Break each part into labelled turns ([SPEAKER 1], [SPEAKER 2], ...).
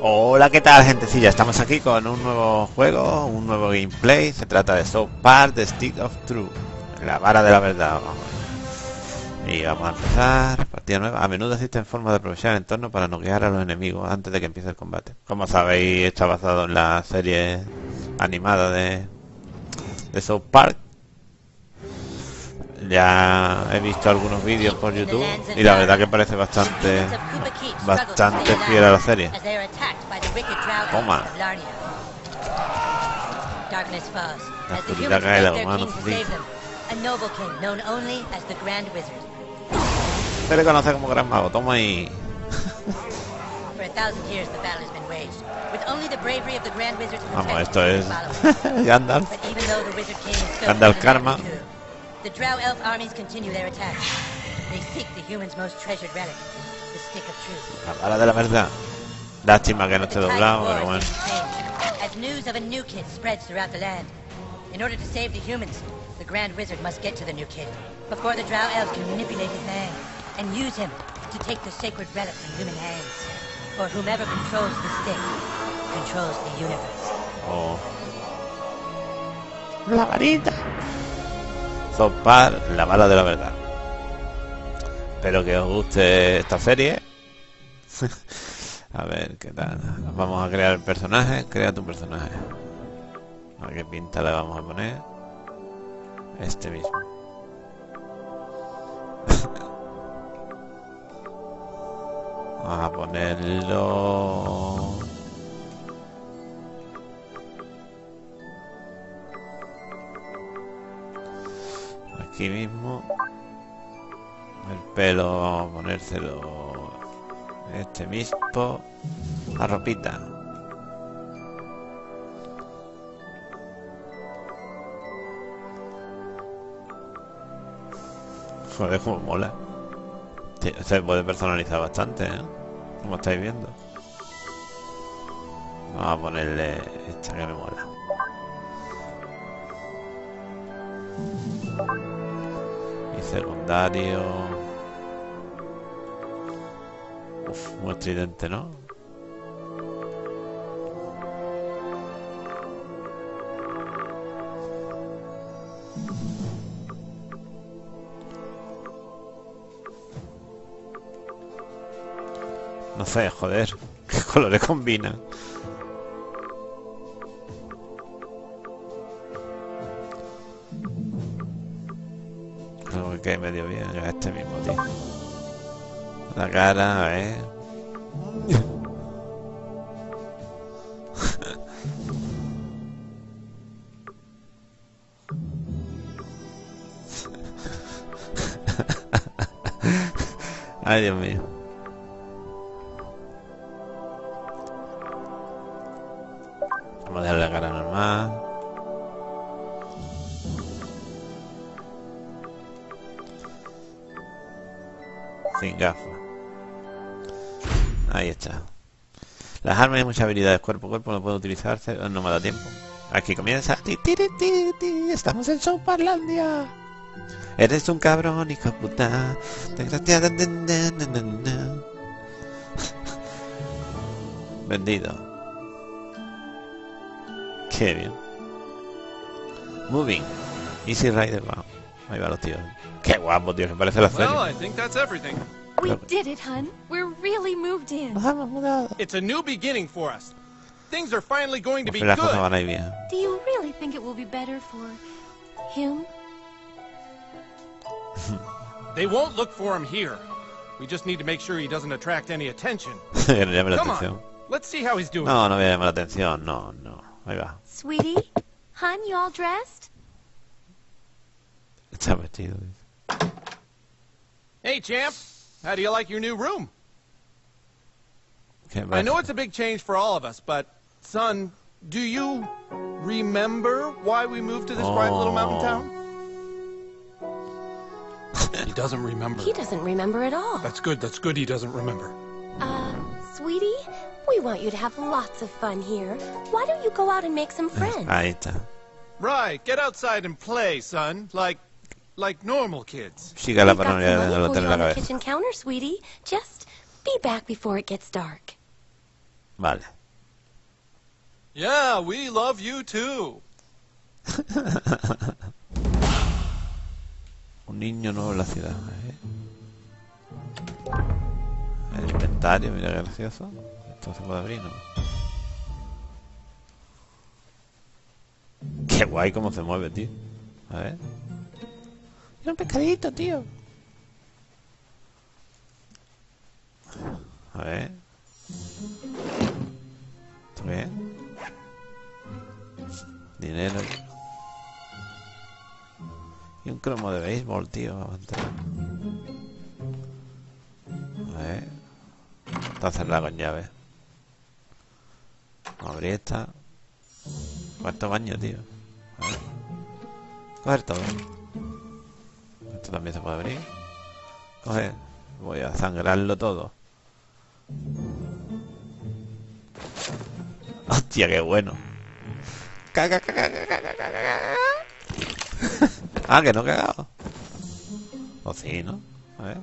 [SPEAKER 1] Hola, ¿qué tal, gentecilla? Estamos aquí con un nuevo juego, un nuevo gameplay. Se trata de South Park, The Stick of Truth, la vara de la verdad. Y vamos a empezar. Partida nueva. A menudo existen formas de aprovechar el entorno para noquear a los enemigos antes de que empiece el combate. Como sabéis, está basado en la serie animada de, de South Park. Ya he visto algunos vídeos por YouTube y la verdad que parece bastante bastante fiel a la serie. Toma. La oscuridad cae de humanos. Sí. Se le conoce como Gran Mago. Toma ahí. Vamos, esto es Gandalf. Gandalf Karma.
[SPEAKER 2] The Drow Elf armies continue their attack. They seek the humans' most treasured relic, the Stick of Truth.
[SPEAKER 1] La vara de la verdad. Lástima que no esté doblado, pero bueno.
[SPEAKER 2] As news of a new kid spreads throughout the land. In order to save the humans, the Grand Wizard must get to the new kid before the Drow Elves can manipulate his mind and use him to take the sacred relic from human hands. For whomever controls the stick controls the universe.
[SPEAKER 1] Oh. La varita. Zopar, la bala de la verdad. Espero que os guste esta serie. a ver qué tal. Vamos a crear el personaje. Crea tu personaje. A qué pinta le vamos a poner. Este mismo. vamos a ponerlo. Aquí mismo el pelo vamos a ponérselo este mismo la ropita. Joder como mola. Se puede personalizar bastante ¿eh? como estáis viendo. Vamos a ponerle esta que me mola secundario. Uf, muy estridente, ¿no? No sé, joder, qué colores combinan. Que medio bien, este mismo, tío. La cara, a ver. Ay, Dios mío. Ahí está. Las armas y muchas habilidades cuerpo a cuerpo no pueden utilizarse, no me da tiempo. Aquí comienza. Estamos en Parlandia. Eres un cabrón, hijo puta. Vendido. Qué bien. Moving. Easy Rider, wow. Ahí va los tíos. Qué guapo, tío, que parece la serie.
[SPEAKER 3] Well, I think that's everything.
[SPEAKER 4] We did it, hun. We're really moved in.
[SPEAKER 3] Uh-huh, uh, it's a new beginning for us. Things are finally going to be good.
[SPEAKER 1] van a ir bien.
[SPEAKER 4] Do you really think it will be better for him?
[SPEAKER 3] They won't look for him here. We just need to make sure he doesn't attract any attention.
[SPEAKER 1] que no llame la
[SPEAKER 3] Come
[SPEAKER 1] atención.
[SPEAKER 3] on, let's see how he's doing.
[SPEAKER 1] No, no voy a llamar la atención. No, no. Ahí va.
[SPEAKER 4] Sweetie? hun, you all dressed?
[SPEAKER 1] Está vestido.
[SPEAKER 3] Hey, champ, how do you like your new room?
[SPEAKER 1] Qué
[SPEAKER 3] I know it's a big change for all of us, but son, do you remember why we moved to this quiet little mountain
[SPEAKER 1] Oh.
[SPEAKER 3] town? he doesn't remember.
[SPEAKER 4] He doesn't remember at all.
[SPEAKER 3] That's good. That's good. He doesn't remember.
[SPEAKER 4] Uh, sweetie, we want you to have lots of fun here. Why don't you go out and make some friends?
[SPEAKER 1] Ahí está.
[SPEAKER 3] Right. Get outside and play, son. Like, like normal kids.
[SPEAKER 1] Siga la paranoia de
[SPEAKER 4] you
[SPEAKER 1] en la
[SPEAKER 4] on the
[SPEAKER 1] cabeza.
[SPEAKER 4] kitchen counter, sweetie. Just be back before it gets dark.
[SPEAKER 1] Vale.
[SPEAKER 3] Yeah, we love you too.
[SPEAKER 1] Un niño nuevo en la ciudad. ¿eh? El inventario, mira qué gracioso. Esto se puede abrir, ¿no? Qué guay cómo se mueve, tío. A ver. Era un pescadito, tío. A ver. ¿Esto qué es? Dinero. Y un cromo de béisbol, tío. vamos a entrar. Ver. Está cerrado con llave. Vamos esta. Cuarto baño, tío. A ver. Coger todo. Esto también se puede abrir. Coger. Voy a sangrarlo todo. Hostia, qué bueno. Ah, que no he cagado. O sí, ¿no? A ver.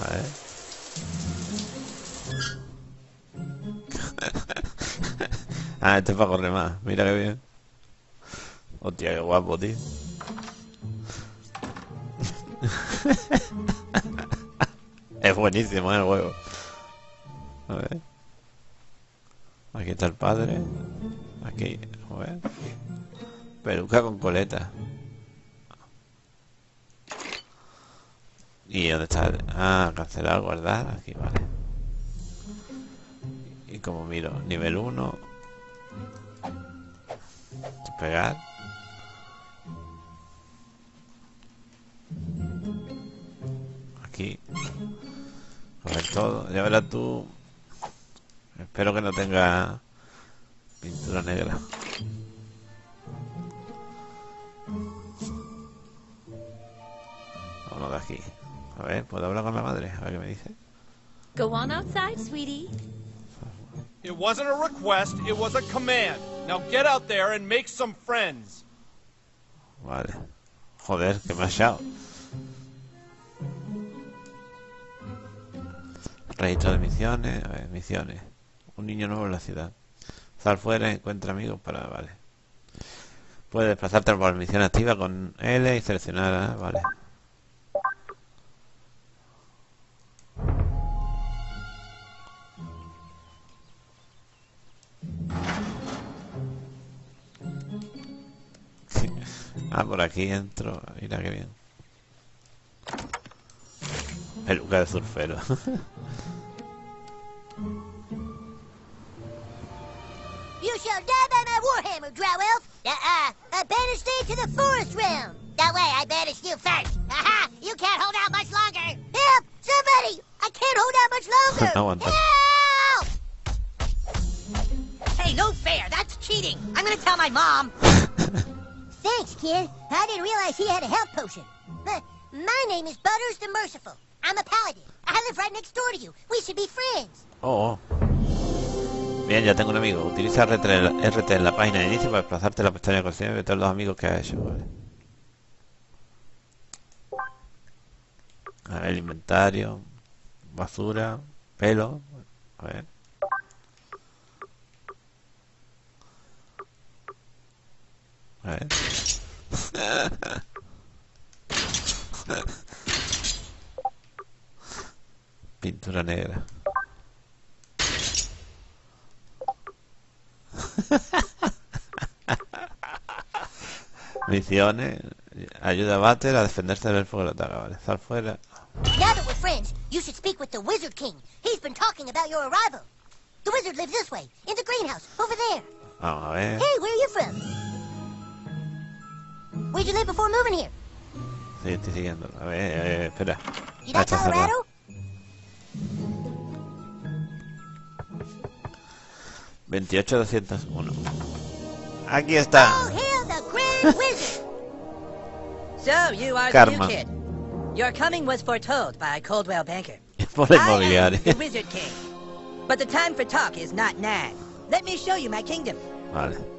[SPEAKER 1] A ver. Ah, este es para correr más. Mira qué bien. Hostia, qué guapo, tío. es buenísimo ¿eh? el juego. A ver. Aquí está el padre. Aquí, joder. Peluca con coleta. ¿Y dónde está? Ah, cancelar, guardar. Aquí, vale. Y como miro, nivel 1. Pegar. Aquí. Coger todo. Ya verás tú. Espero que no tenga pintura negra. Vámonos de aquí. A ver, ¿puedo hablar con la madre? A ver qué me dice.
[SPEAKER 4] Go on outside, sweetie.
[SPEAKER 3] It wasn't a request, it was a command. Now get out there and make some friends.
[SPEAKER 1] Vale. Joder, que me ha echado. Registro de misiones. A ver, misiones. Un niño nuevo en la ciudad. Sal fuera encuentra amigos para... Vale. Puedes desplazarte por misión activa con L y seleccionar... ah, Vale. Ah, por aquí entro. Mira qué bien. Peluca de surfero.
[SPEAKER 5] You shall die by my warhammer, Drow Elf. Uh-uh. I banish thee to the forest realm. That way, I banish you first. Aha! You can't hold out much longer. Help! Somebody! I can't hold out much longer.
[SPEAKER 1] No aguanta.
[SPEAKER 5] Help!
[SPEAKER 2] Hey, no fair. That's cheating. I'm gonna tell my mom.
[SPEAKER 5] Thanks, kid. I didn't realize he had a health potion. My name is Butters the Merciful. I'm a paladin. I live right next door to you. We should be friends.
[SPEAKER 1] Oh, oh. Bien, ya tengo un amigo. Utiliza RT, en en la página de inicio para desplazarte la pestaña de colección y ver todos los amigos que has hecho. Vale. A inventario. Basura. Pelo. A ver. A ver. Pintura negra. Misiones. Ayuda a Bater a defenderse del fuego que lo ataca. Vale, sal fuera.
[SPEAKER 5] Now that we're friends, you should speak with the Wizard King. He's been talking about your arrival. The wizard lives this way, in the greenhouse, over there.
[SPEAKER 1] Vamos a ver.
[SPEAKER 5] Hey, Where'd you live before moving here?
[SPEAKER 1] Sí, estoy siguiendo. A ver, eh, espera.
[SPEAKER 5] You
[SPEAKER 1] Ah, está cerrado.
[SPEAKER 5] Colorado?
[SPEAKER 1] 28201. Aquí está.
[SPEAKER 5] Hail the Grand Wizard!
[SPEAKER 2] So, you are the
[SPEAKER 1] Karma.
[SPEAKER 2] new kid. Your coming was foretold by Coldwell Banker.
[SPEAKER 1] Por
[SPEAKER 2] I am the Wizard King. But the time for talk is not now. Let me show you my kingdom.
[SPEAKER 1] Vale.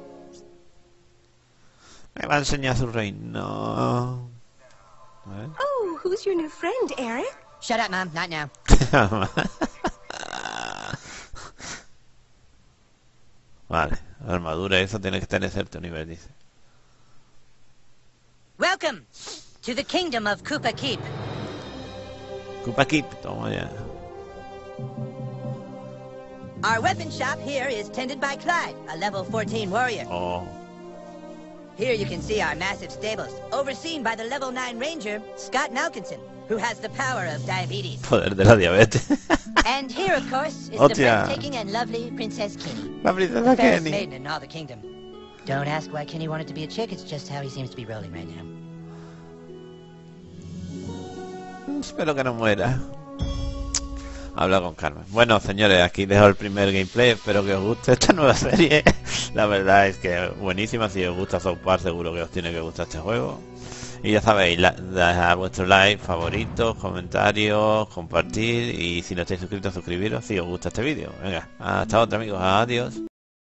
[SPEAKER 1] Me va a enseñar su reino.
[SPEAKER 4] Oh, who's your new friend, Eric?
[SPEAKER 2] Shut up, Mom. Not now.
[SPEAKER 1] vale, armadura eso tiene que tener cierto nivel, dice.
[SPEAKER 2] Welcome to the kingdom of Koopa Keep.
[SPEAKER 1] Koopa Keep, toma ya.
[SPEAKER 2] Our weapon shop here is tended by Clyde, a level 14 warrior.
[SPEAKER 1] Oh,
[SPEAKER 2] Here you can see our massive stables, overseen by the level 9 ranger, Scott Malkinson, who has the power of diabetes.
[SPEAKER 1] poder de la diabetes.
[SPEAKER 2] And here, of course, is the breathtaking and lovely Princess Kenny.
[SPEAKER 1] la princesa
[SPEAKER 2] Fairest
[SPEAKER 1] Kenny.
[SPEAKER 2] maiden in all the kingdom. Don't ask why Kenny wanted to be a chick, it's just how he seems to be rolling right now.
[SPEAKER 1] Espero que no muera. Habla con Carmen. Bueno, señores, aquí dejo el primer gameplay. Espero que os guste esta nueva serie. La verdad es que buenísima. Si os gusta South seguro que os tiene que gustar este juego. Y ya sabéis, dejar vuestro like, favoritos, comentarios, compartir. Y si no estáis suscritos, suscribiros si os gusta este vídeo. Venga, hasta otra, amigos. Adiós.